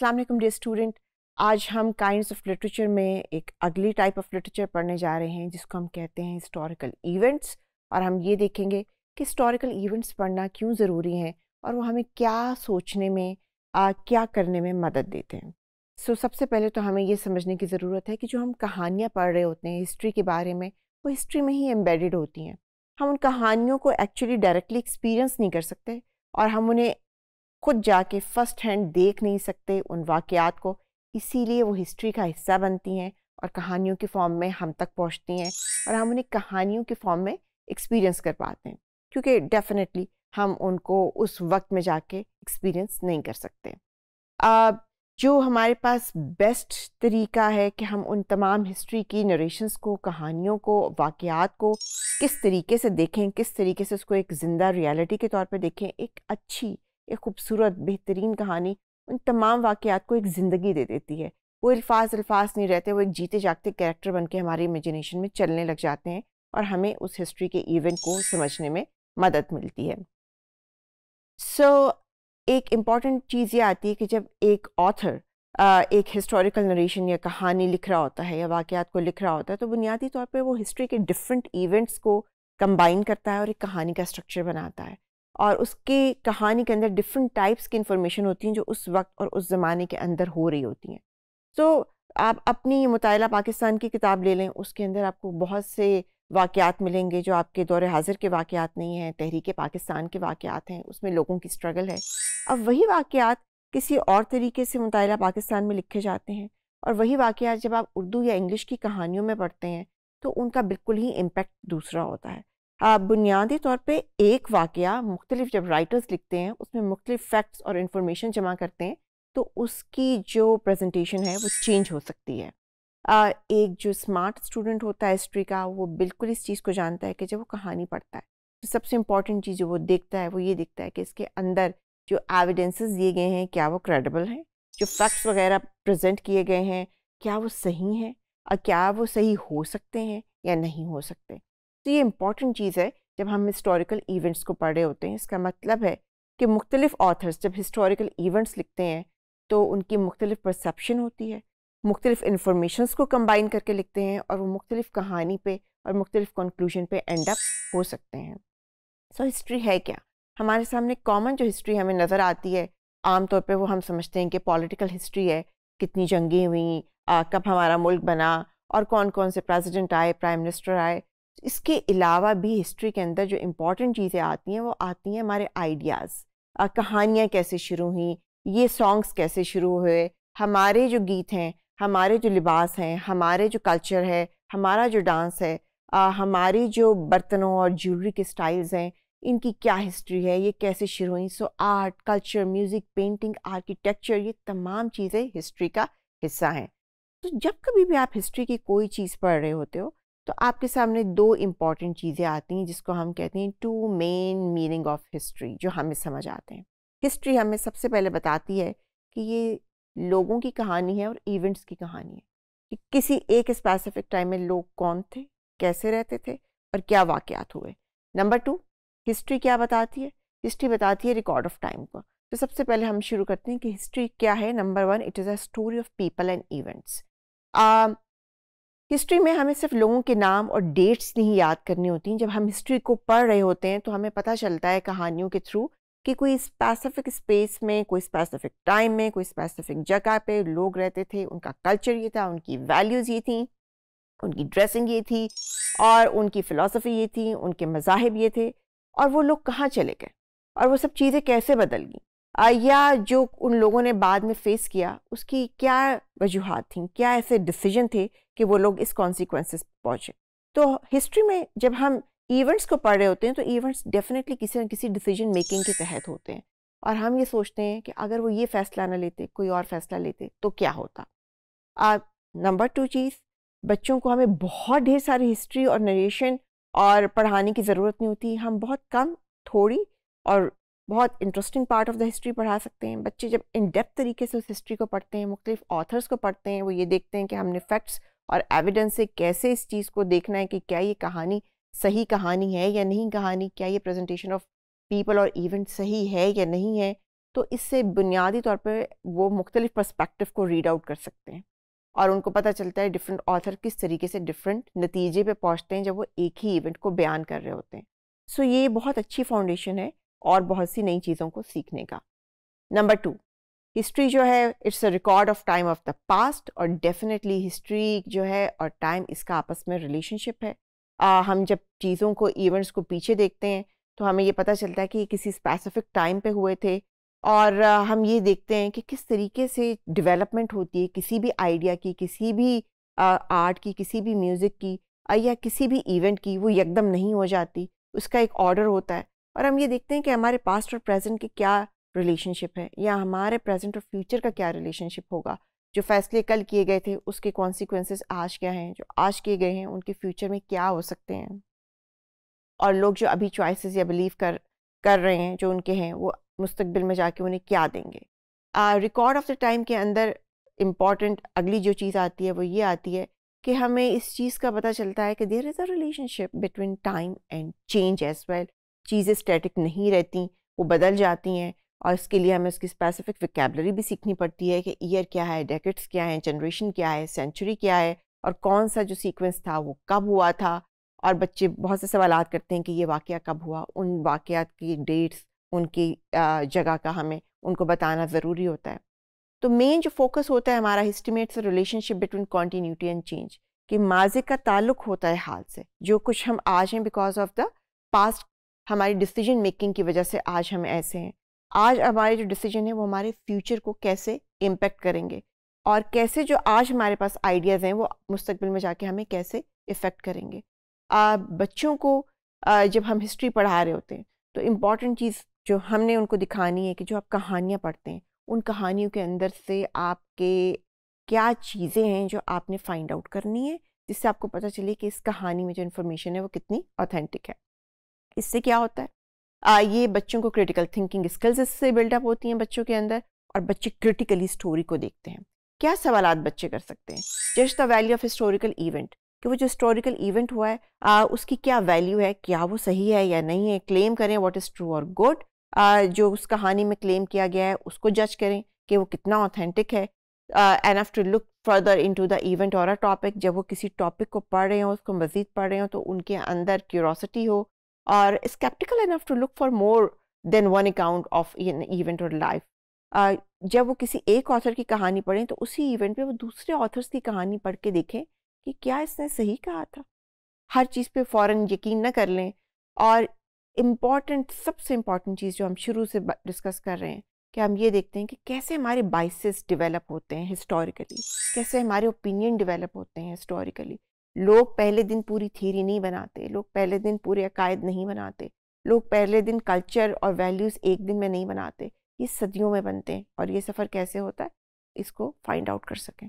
अस्सलाम वालेकुम स्टूडेंट आज हम काइंड्स ऑफ़ लिटरेचर में एक अगली टाइप ऑफ़ लिटरेचर पढ़ने जा रहे हैं जिसको हम कहते हैं हिस्टोरिकल इवेंट्स और हम ये देखेंगे कि हिस्टोरिकल इवेंट्स पढ़ना क्यों ज़रूरी हैं और वो हमें क्या सोचने में आ, क्या करने में मदद देते हैं। सो so, सबसे पहले तो हमें ये समझने की ज़रूरत है कि जो हम कहानियाँ पढ़ रहे होते हैं हिस्ट्री के बारे में वो हिस्ट्री में ही एम्बेडेड होती हैं। हम उन कहानियों को एक्चुअली डायरेक्टली एक्सपीरियंस नहीं कर सकते और हम उन्हें खुद जाके फ़र्स्ट हैंड देख नहीं सकते उन वाक़ात को। इसीलिए वो हिस्ट्री का हिस्सा बनती हैं और कहानियों के फॉर्म में हम तक पहुँचती हैं और हम उन्हें कहानियों के फॉर्म में एक्सपीरियंस कर पाते हैं। क्योंकि डेफिनेटली हम उनको उस वक्त में जाके एक्सपीरियंस नहीं कर सकते। आ, जो हमारे पास बेस्ट तरीका है कि हम उन तमाम हिस्ट्री की नरेशंस को कहानियों को वाक़ात को किस तरीके से देखें किस तरीके से उसको एक ज़िंदा रियलिटी के तौर पे देखें एक अच्छी एक खूबसूरत बेहतरीन कहानी उन तमाम वाक़ात को एक ज़िंदगी दे देती है। वो अल्फाज अल्फाज नहीं रहते वो एक जीते जागते कैरेक्टर बन के हमारी इमेजिनेशन में चलने लग जाते हैं और हमें उस हिस्ट्री के इवेंट को समझने में मदद मिलती है। सो so, एक इंपॉर्टेंट चीज़ ये आती है कि जब एक ऑथर एक हिस्टोरिकल नरेशन या कहानी लिख रहा होता है या वाक़ात को लिख रहा होता है तो बुनियादी तौर पर वो हिस्ट्री के डिफरेंट इवेंट्स को कंबाइन करता है और एक कहानी का स्ट्रक्चर बनाता है। और उसके कहानी के अंदर डिफरेंट टाइप्स की इंफॉर्मेशन होती हैं जो उस वक्त और उस ज़माने के अंदर हो रही होती हैं। तो आप अपनी मुताला पाकिस्तान की किताब ले लें, उसके अंदर आपको बहुत से वाक़ात मिलेंगे जो आपके दौर हाजिर के वाक़ात नहीं हैं, तहरीक पाकिस्तान के वाक़ात हैं, उसमें लोगों की स्ट्रगल है। अब वही वाक़ात किसी और तरीके से मुताला पाकिस्तान में लिखे जाते हैं और वही वाक़ात जब आप उर्दू या इंग्लिश की कहानियों में पढ़ते हैं तो उनका बिल्कुल ही इम्पेक्ट दूसरा होता है। बुनियादी तौर पे एक वाक़ मुख्तलिफ़ जब राइटर्स लिखते हैं उसमें मुख्तलिफ़ फैक्ट्स और इन्फॉर्मेशन जमा करते हैं तो उसकी जो प्रेजेंटेशन है वो चेंज हो सकती है। आ, एक जो स्मार्ट स्टूडेंट होता है हिस्ट्री का वो बिल्कुल इस चीज़ को जानता है कि जब वो कहानी पढ़ता है तो सबसे इंपॉर्टेंट चीज़ जो वो देखता है वो ये देखता है कि इसके अंदर जो एविडेंसेस दिए गए हैं क्या वो क्रेडिबल हैं? जो फैक्ट्स वगैरह प्रेजेंट किए गए हैं क्या वो सही हैं? और क्या वो सही हो सकते हैं या नहीं हो सकते? तो ये इंपॉर्टेंट चीज़ है जब हम हिस्टोरिकल इवेंट्स को पढ़ रहे होते हैं इसका मतलब है कि मुख्तलिफ़ ऑथर्स जब हिस्टोरिकल इवेंट्स लिखते हैं तो उनकी मुख्तलिफ़ परसेप्शन होती है मुख्तलिफ़ इन्फॉर्मेशंस को कंबाइन करके लिखते हैं और वो मुख्तलिफ़ कहानी पे और मुख्तलिफ़ कंक्लूजन पे एंड अप हो सकते हैं। सो so, हिस्ट्री है क्या? हमारे सामने कॉमन जो हिस्ट्री हमें नज़र आती है आमतौर पर वो हम समझते हैं कि पॉलिटिकल हिस्ट्री है कितनी जंगें हुई कब हमारा मुल्क बना और कौन कौन से प्रेसिडेंट आए प्राइम मिनिस्टर आए इसके अलावा भी हिस्ट्री के अंदर जो इंपॉर्टेंट चीज़ें आती हैं वो आती हैं हमारे आइडियाज़ कहानियाँ कैसे शुरू हुई ये सॉन्ग्स कैसे शुरू हुए हमारे जो गीत हैं हमारे जो लिबास हैं हमारे जो कल्चर है हमारा जो डांस है आ, हमारी जो बर्तनों और ज्वेलरी के स्टाइल्स हैं इनकी क्या हिस्ट्री है ये कैसे शुरू हुई? So art culture music painting architecture ये तमाम चीज़ें हिस्ट्री का हिस्सा हैं। तो जब कभी भी आप हिस्ट्री की कोई चीज़ पढ़ रहे होते हो तो आपके सामने दो इंपॉर्टेंट चीज़ें आती हैं, जिसको हम कहते हैं two main meaning of history जो हमें समझ आते हैं। हिस्ट्री हमें सबसे पहले बताती है कि ये लोगों की कहानी है और इवेंट्स की कहानी है। कि किसी एक स्पेसिफिक टाइम में लोग कौन थे, कैसे रहते थे और क्या वाक़ात हुए। नंबर टू हिस्ट्री क्या बताती है? हिस्ट्री बताती है रिकॉर्ड ऑफ़ टाइम को। तो सबसे पहले हम शुरू करते हैं कि हिस्ट्री क्या है। Number one it is a story of people and events history में हमें सिर्फ़ लोगों के नाम और डेट्स नहीं याद करनी होती जब हम हिस्ट्री को पढ़ रहे होते हैं तो हमें पता चलता है कहानियों के थ्रू कि कोई स्पेसिफिक स्पेस में, कोई स्पेसिफिक टाइम में, कोई स्पेसिफिक जगह पे लोग रहते थे, उनका कल्चर ये था, उनकी वैल्यूज़ ये थी, उनकी ड्रेसिंग ये थी और उनकी फ़िलासफ़ी ये थी, उनके मज़ाहब ये थे और वो लोग कहाँ चले गए और वो सब चीज़ें कैसे बदल गई। या जो उन लोगों ने बाद में फेस किया, उसकी क्या वजूहत थी? क्या ऐसे डिसीज़न थे कि वो लोग इस कॉन्सिक्वेंसेस पहुँचे? तो हिस्ट्री में जब हम इवेंट्स को पढ़ रहे होते हैं तो इवेंट्स डेफिनेटली किसी न किसी डिसीज़न मेकिंग के तहत होते हैं। और हम ये सोचते हैं कि अगर वो ये फ़ैसला ना लेते, कोई और फैसला लेते तो क्या होता? नंबर टू चीज़, बच्चों को हमें बहुत ढेर सारी हिस्ट्री और नरेशन और पढ़ाने की ज़रूरत नहीं होती। हम बहुत कम, थोड़ी और बहुत interesting part of the history पढ़ा सकते हैं। बच्चे जब इन डेप्थ तरीके से उस हिस्ट्री को पढ़ते हैं, मुख्तलिफ़ ऑथर्स को पढ़ते हैं, वो ये देखते हैं कि हमने फैक्ट्स और एविडेंस से कैसे इस चीज़ को देखना है कि क्या ये कहानी सही कहानी है या नहीं कहानी, क्या ये प्रेजेंटेशन ऑफ़ पीपल और इवेंट सही है या नहीं है। तो इससे बुनियादी तौर पर वो मुख्तलिफ़ पर्सपेक्टिव को रीड आउट कर सकते हैं और उनको पता चलता है डिफरेंट ऑथर किस तरीके से डिफरेंट नतीजे पे पहुँचते हैं जब वो एक ही इवेंट को बयान कर रहे होते हैं। सो so ये बहुत अच्छी फाउंडेशन है। और बहुत सी नई चीज़ों को सीखने का। नंबर टू हिस्ट्री जो है it's a record of time of the past और डेफिनेटली हिस्ट्री जो है और टाइम इसका आपस में रिलेशनशिप है। आ, हम जब चीज़ों को इवेंट्स को पीछे देखते हैं तो हमें ये पता चलता है कि किसी स्पेसिफिक टाइम पे हुए थे और आ, हम ये देखते हैं कि किस तरीके से डेवलपमेंट होती है किसी भी आइडिया की किसी भी आर्ट की किसी भी म्यूज़िक की या किसी भी इवेंट की वो यकदम नहीं हो जाती। उसका एक ऑर्डर होता है। और हम ये देखते हैं कि हमारे पास्ट और प्रेजेंट के क्या रिलेशनशिप है, या हमारे प्रेजेंट और फ्यूचर का क्या रिलेशनशिप होगा? जो फैसले कल किए गए थे, उसके कॉन्सिक्वेंसेस आज क्या हैं? जो आज किए गए हैं, उनके फ्यूचर में क्या हो सकते हैं? और लोग जो अभी चॉइसेस या बिलीव कर कर रहे हैं, जो उनके हैं, वो मुस्तबिल में जाके उन्हें क्या देंगे? रिकॉर्ड ऑफ़ द टाइम के अंदर इंपॉर्टेंट अगली जो चीज़ आती है, वो ये आती है कि हमें इस चीज़ का पता चलता है कि there is a relationship between time and change as well चीज़ें स्टैटिक नहीं रहती, वो बदल जाती हैं और इसके लिए हमें उसकी स्पेसिफिक विकेबलरी भी सीखनी पड़ती है कि ईयर क्या है डेकेट्स क्या है जनरेशन क्या है सेंचुरी क्या है और कौन सा जो सीक्वेंस था वो कब हुआ था? और बच्चे बहुत से सवाल करते हैं कि ये वाक़ कब हुआ? उन वाक़ की डेट्स उनकी जगह का हमें उनको बताना ज़रूरी होता है। तो मेन जो फोकस होता है हमारा it's relationship between continuity and change कि माजी का ताल्लुक होता है हाल से, जो कुछ हम आज हैं बिकॉज़ ऑफ़ द पास्ट हमारी डिसीज़न मेकिंग की वजह से आज हम ऐसे हैं। आज हमारे जो डिसीज़न है वो हमारे फ्यूचर को कैसे इम्पेक्ट करेंगे? और कैसे जो आज हमारे पास आइडियाज़ हैं वो मुस्तबिल में जाके हमें कैसे इफ़ेक्ट करेंगे? आ, बच्चों को आ, जब हम हिस्ट्री पढ़ा रहे होते हैं तो इंपॉर्टेंट चीज़ जो हमने उनको दिखानी है कि जो आप कहानियाँ पढ़ते हैं उन कहानियों के अंदर से आपके क्या चीज़ें हैं जो आपने फाइंड आउट करनी है जिससे आपको पता चले कि इस कहानी में जो इन्फॉर्मेशन है वो कितनी ऑथेंटिक है। इससे क्या होता है? आ, ये बच्चों को क्रिटिकल थिंकिंग स्किल्स इससे बिल्डअप होती हैं बच्चों के अंदर और बच्चे क्रिटिकली स्टोरी को देखते हैं। क्या सवाल बच्चे कर सकते हैं? Just the value of historical event कि वो जो हिस्टोरिकल इवेंट हुआ है आ, उसकी क्या वैल्यू है क्या वो सही है या नहीं है क्लेम करें व्हाट इज़ ट्रू और गुड जो उस कहानी में क्लेम किया गया है उसको जज करें कि वो कितना ऑथेंटिक है। Have to look further into the event और अ टॉपिक जब वो किसी टॉपिक को पढ़ रहे हो उसको मज़ीद पढ़ रहे हो तो उनके अंदर क्यूरोसिटी हो और sceptical enough to look for more than one account of an event और लाइफ जब वो किसी एक ऑथर की कहानी पढ़ें तो उसी इवेंट पे वो दूसरे ऑथर्स की कहानी पढ़ के देखें कि क्या इसने सही कहा था। हर चीज़ पे फ़ौर यकीन न कर लें और इंपॉर्टेंट सबसे इंपॉर्टेंट चीज़ जो हम शुरू से डिस्कस कर रहे हैं कि हम ये देखते हैं कि कैसे हमारे बाइसेस डेवलप होते हैं हिस्टोरिकली कैसे हमारे ओपिनियन डेवलप होते हैं हिस्टोरिकली लोग पहले दिन पूरी थीरी नहीं बनाते, लोग पहले दिन पूरे अकायद नहीं बनाते, लोग पहले दिन कल्चर और वैल्यूज़ एक दिन में नहीं बनाते, ये सदियों में बनते हैं और ये सफ़र कैसे होता है, इसको फाइंड आउट कर सकें।